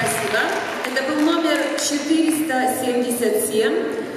Спасибо. Это был номер 477.